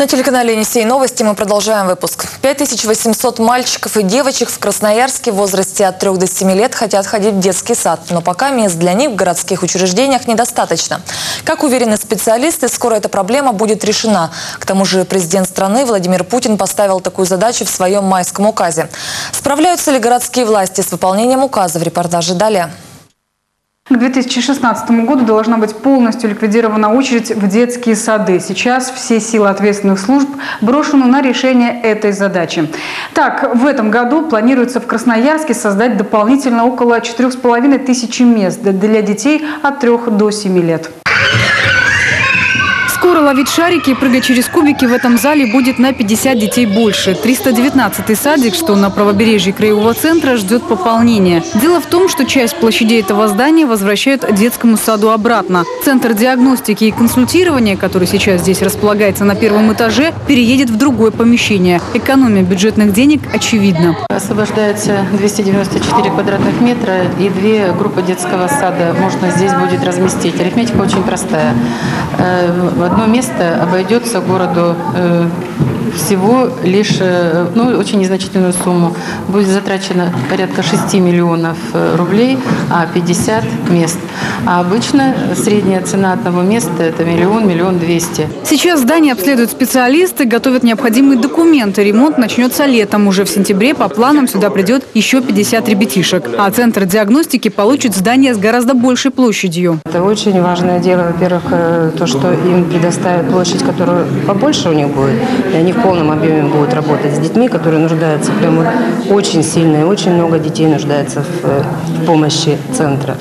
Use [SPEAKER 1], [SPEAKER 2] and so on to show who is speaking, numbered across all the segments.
[SPEAKER 1] На телеканале «Енисей новости» мы продолжаем выпуск. 5800 мальчиков и девочек в Красноярске в возрасте от 3 до 7 лет хотят ходить в детский сад. Но пока мест для них в городских учреждениях недостаточно. Как уверены специалисты, скоро эта проблема будет решена. К тому же президент страны Владимир Путин поставил такую задачу в своем майском указе. Справляются ли городские власти с выполнением указа в репортаже далее?
[SPEAKER 2] К 2016 году должна быть полностью ликвидирована очередь в детские сады. Сейчас все силы ответственных служб брошены на решение этой задачи. Так, в этом году планируется в Красноярске создать дополнительно около 4,5 тысячи мест для детей от 3 до 7 лет. Ловить шарики и прыгать через кубики в этом зале будет на 50 детей больше. 319-й садик, что на правобережье краевого центра, ждет пополнения. Дело в том, что часть площадей этого здания возвращают детскому саду обратно. Центр диагностики и консультирования, который сейчас здесь располагается на первом этаже, переедет в другое помещение. Экономия бюджетных денег очевидна.
[SPEAKER 3] Освобождается 294 квадратных метра и две группы детского сада можно здесь будет разместить. Арифметика очень простая. Э, одно место обойдется городу э, всего лишь э, ну, очень незначительную сумму. Будет затрачено порядка 6 миллионов э, рублей, а 50 мест. А обычно средняя цена одного места – это миллион, миллион двести.
[SPEAKER 2] Сейчас здание обследуют специалисты, готовят необходимые документы. Ремонт начнется летом. Уже в сентябре по планам сюда придет еще 50 ребятишек. А Центр диагностики получит здание с гораздо большей площадью.
[SPEAKER 4] Это очень важное дело. Во-первых, то, что им предоставят площадь, которая побольше у них будет. И они в полном объеме будут работать с детьми, которые нуждаются прямо очень сильно. И очень много детей нуждается в, в помощи центра.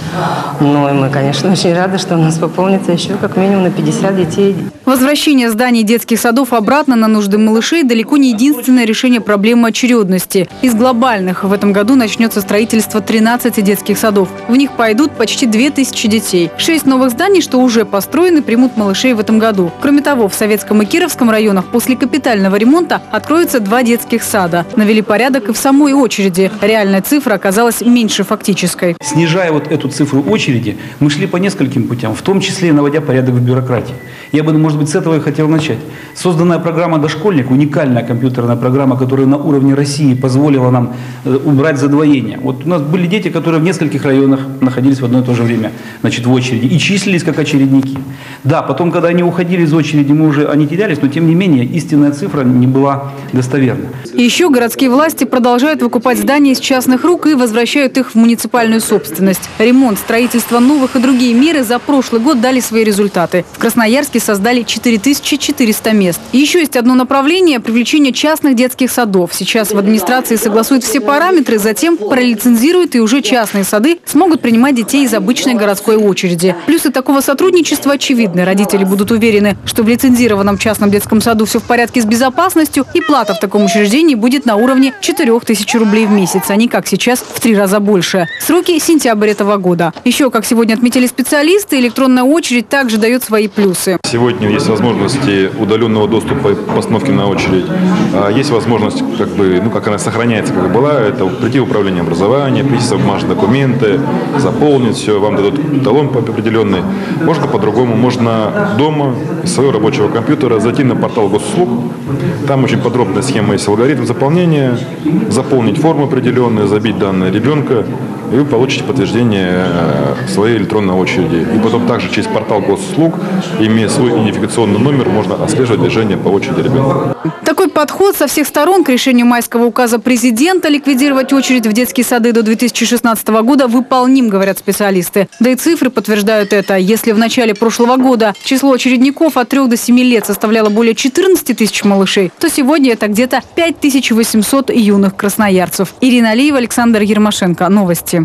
[SPEAKER 4] Но и мы, конечно, очень рады, что у нас пополнится еще как минимум на 50 детей.
[SPEAKER 2] Возвращение зданий детских садов обратно на нужды малышей далеко не единственное решение проблемы очередности. Из глобальных в этом году начнется строительство 13 детских садов. В них пойдут почти 2000 детей. Шесть новых зданий, что уже построены, примут малышей в этом году. Кроме того, в Советском и Кировском районах после капитального капитального ремонта откроются два детских сада. Навели порядок и в самой очереди. Реальная цифра оказалась меньше фактической.
[SPEAKER 5] Снижая вот эту цифру очереди, мы шли по нескольким путям, в том числе наводя порядок в бюрократии. Я бы, может быть, с этого и хотел начать. Созданная программа «Дошкольник», уникальная компьютерная программа, которая на уровне России позволила нам э, убрать задвоение. Вот у нас были дети, которые в нескольких районах находились в одно и то же время значит, в очереди и числились как очередники. Да, потом, когда они уходили из очереди, мы уже, они терялись, но тем не менее истинная цифра цифра не была достоверна.
[SPEAKER 2] Еще городские власти продолжают выкупать здания из частных рук и возвращают их в муниципальную собственность. Ремонт, строительство новых и другие меры за прошлый год дали свои результаты. В Красноярске создали 4400 мест. И еще есть одно направление – привлечение частных детских садов. Сейчас в администрации согласуют все параметры, затем пролицензируют, и уже частные сады смогут принимать детей из обычной городской очереди. Плюсы такого сотрудничества очевидны. Родители будут уверены, что в лицензированном частном детском саду все в порядке с безопасностью, безопасностью, и плата в таком учреждении будет на уровне 4000 рублей в месяц, а не как сейчас в три раза больше. Сроки сентябрь этого года. Еще, как сегодня отметили специалисты, электронная очередь также дает свои плюсы.
[SPEAKER 6] Сегодня есть возможности удаленного доступа и постановки на очередь. А есть возможность, как бы, ну, как она сохраняется, как была, это прийти в управление образования, прийти бумажные документы, заполнить все, вам дадут талон определенный. Можно по-другому, можно дома, из своего рабочего компьютера зайти на портал госуслуг, там очень подробная схема есть алгоритм заполнения, заполнить форму определенную, забить данные ребенка, и вы получите подтверждение э, своей электронной очереди. И потом также через портал госуслуг, имея свой идентификационный номер, можно отслеживать движение по очереди ребенка.
[SPEAKER 2] Такой подход со всех сторон к решению майского указа президента ликвидировать очередь в детские сады до 2016 года выполним, говорят специалисты. Да и цифры подтверждают это. Если в начале прошлого года число очередников от 3 до 7 лет составляло более 14 тысяч малышей, то сегодня это где-то 5800 юных красноярцев. Ирина Алиева, Александр Ермашенко. Новости.